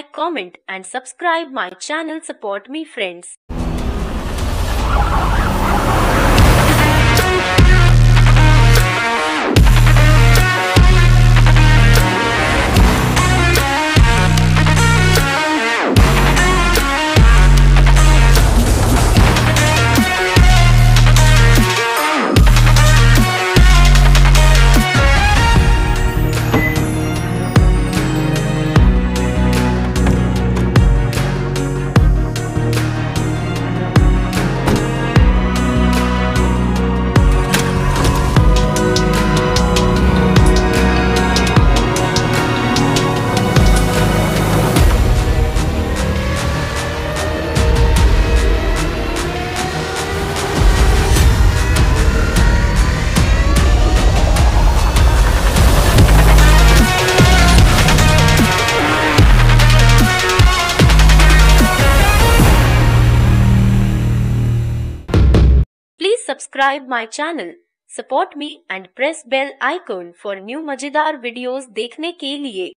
comment and subscribe my channel support me friends. Subscribe my channel, support me and press bell icon for new मज़ेदार videos देखने के लिए